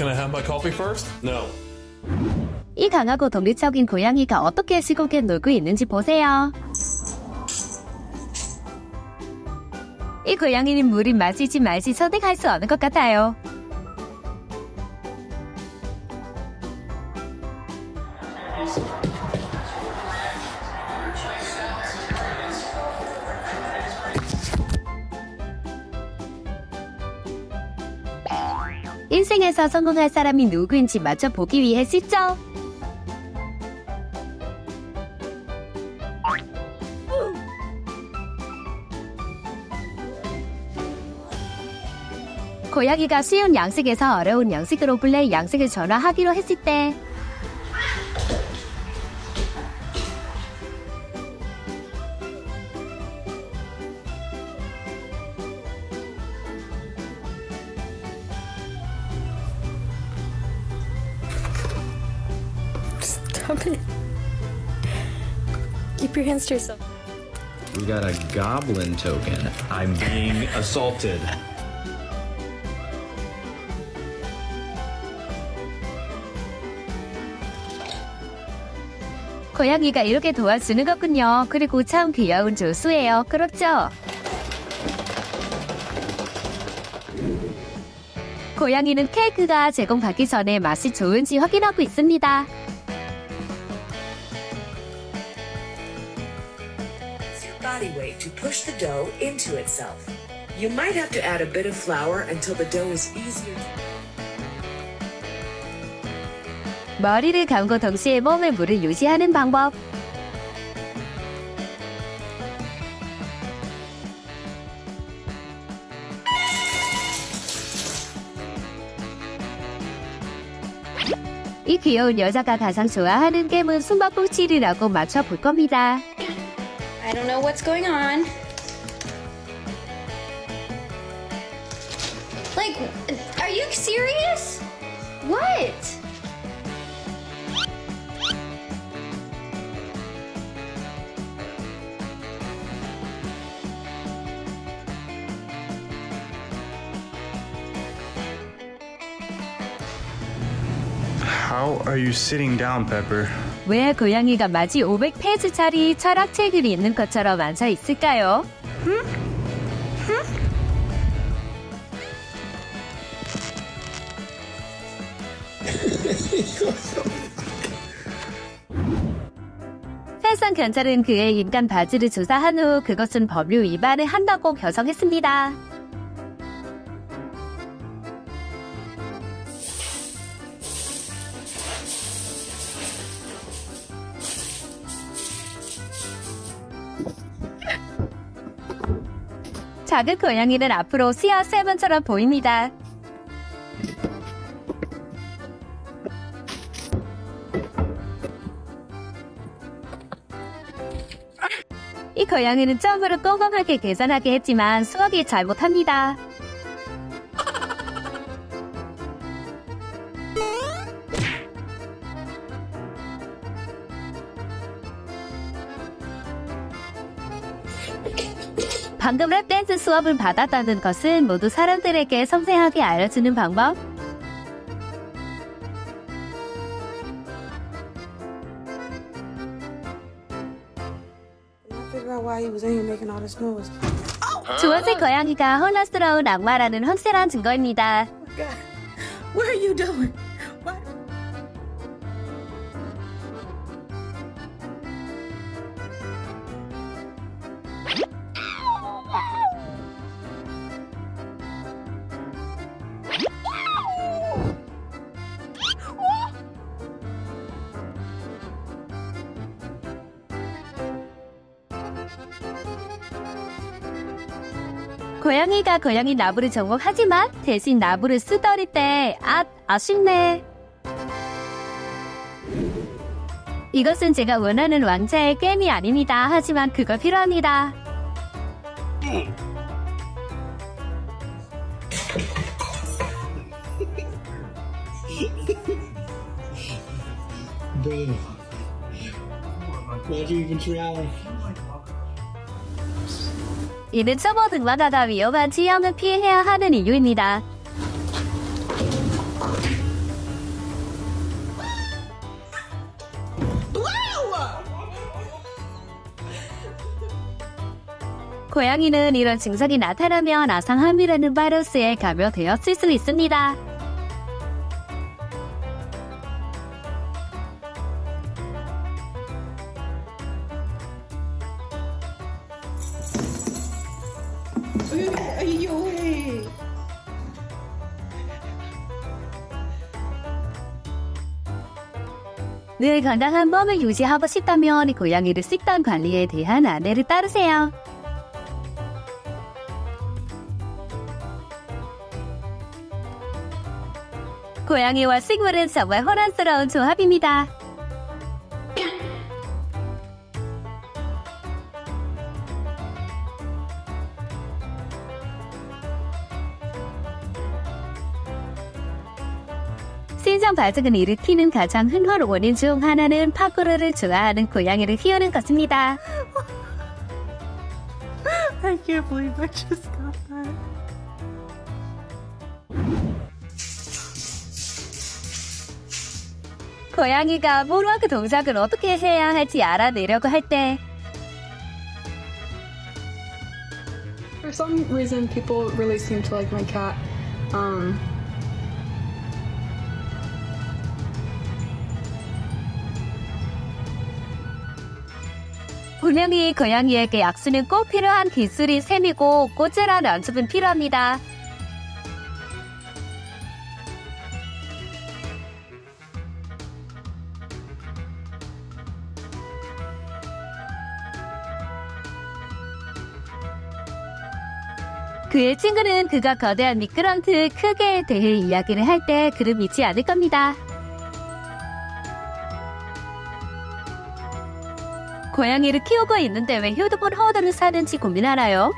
Can I have my coffee first? No. 이 강하고 독립적인 고양이가 어떻게 시골에 놀고 있는지 보세요. 이 고양이는 물이 마시지 말지 선택할 수 없는 것 같아요. 인생에서 성공할 사람이 누구인지 맞춰보기 위해 씻죠. 고양이가 쉬운 양식에서 어려운 양식으로 블레 양식을 전환하기로 했을 때 It. Keep your hands to yourself. We got a goblin token. I'm being assaulted. 고양이가 이렇게 도와주는 거군요. 그리고 참 귀여운 조수예요. 그렇죠? 고양이는 케이크가 제공받기 전에 맛이 좋은지 확인하고 있습니다. Weight to push the dough into itself. You might have to add a bit of flour until the dough is easier. 머리를 감고 동시에 몸에 물을 유지하는 방법. 이 귀여운 여자가 가장 좋아하는 게임은 숨바꼭질이라고 맞춰볼 겁니다. I don't know what's going on. Like, are you serious? What? How are you sitting down, Pepper? 왜 고양이가 마치 500페이지짜리 철학책을 읽는 것처럼 앉아 있을까요? 세상 경찰은 그의 인간 바지를 조사한 후 그것은 법률 위반을 한다고 결정했습니다. 작은 고양이는 앞으로 시아 세븐처럼 보입니다. 이 고양이는 점으로 꼼꼼하게 계산하게 했지만 수학이 잘못합니다. 방금 랩 댄스 수업을 받았다는 것은 모두 사람들에게 섬세하게 알려주는 방법. 번째 고양이가 혼란스러운 악마라는 확실한 증거입니다. What are you doing? 고양이가 고양이 나부를 정복하지만 대신 나부를 쓰더릴 때, 아, 아쉽네. 이것은 제가 원하는 왕자의 게임이 아닙니다. 하지만 그거 필요합니다. 이는 서버 등반하다 위험한 지형을 피해야 하는 이유입니다. 고양이는 이런 증상이 나타나면 아상함이라는 바이러스에 감염되었을 수 있습니다. 늘 건강한 몸을 유지하고 싶다면 고양이를 식단 관리에 대한 안내를 따르세요. 고양이와 식물은 정말 혼란스러운 조합입니다. 신장 발작을 일으키는 가장 흔한 원인 중 하나는 파쿠르를 좋아하는 고양이를 키우는 것입니다. I can't believe I just got that. 고양이가 모루와크 동작을 어떻게 해야 할지 알아내려고 할 때 For some reason, people really seem to like my cat. Um, 분명히 고양이에게 약수는 꼭 필요한 기술이 셈이고 꼬질한 연습은 필요합니다. 그의 친구는 그가 거대한 미끄럼틀 크게에 대해 이야기를 할 때 그를 믿지 않을 겁니다. 고양이를 키우고 있는데 왜 휴대폰 허드를 사는지 고민하나요?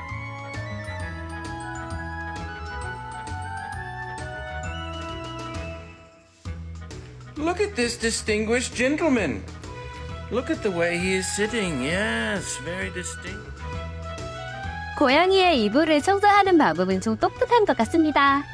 Look at this distinguished gentleman. Look at the way he is sitting. Yes, very distinct. 고양이의 이불을 청소하는 방법은 좀 똑똑한 것 같습니다.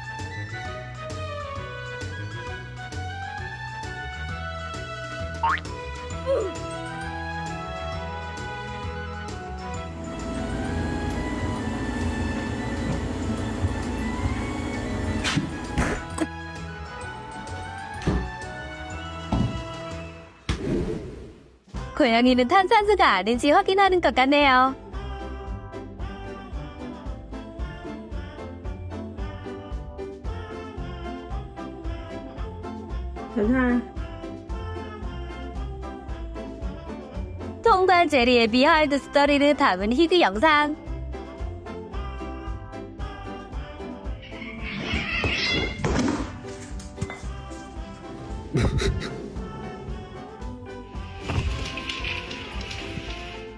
고양이는 탄산수가 아닌지 확인하는 것 같네요. 통과 제리의 비하인드 스토리를 담은 희귀 영상.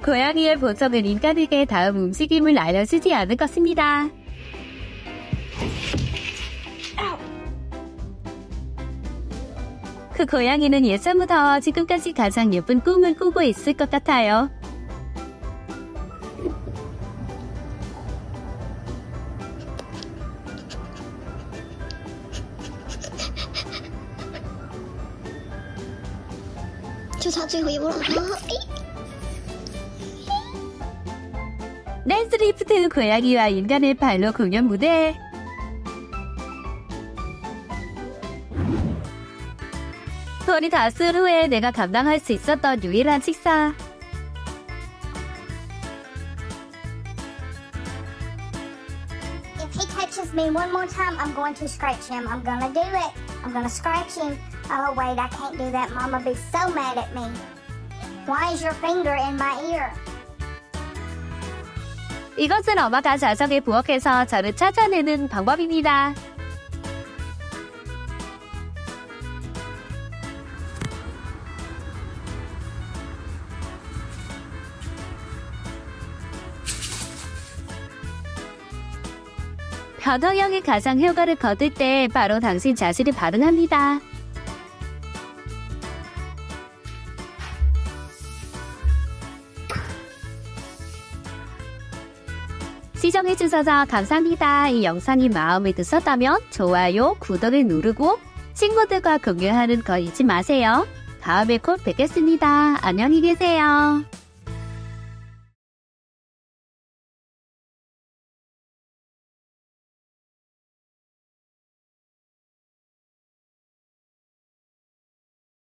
고양이의 보석은 인간에게 다음 움직임을 알려주지 않을 것입니다. 그 고양이는 예전부터 지금까지 가장 예쁜 꿈을 꾸고 있을 것 같아요. 댄 스 리프트 고양이와 인간의 발로 공연 무대. 돈이 다쓴 후에 내가 감당할 수 있었던 유일한 식사. Touches me one more time, I'm going to scratch him. I'm gonna do it. I'm gonna scratch him. Oh, wait, I can't do that. Mama be so mad at me. Why is your finger in my ear? 이것은 엄마가 자석에 부엌에서 저를 찾아내는 방법입니다. 변형형이 가장 효과를 거둘 때 바로 당신 자신이 반응합니다. 시청해주셔서 감사합니다. 이 영상이 마음에 드셨다면 좋아요, 구독을 누르고 친구들과 공유하는 거 잊지 마세요. 다음에 곧 뵙겠습니다. 안녕히 계세요.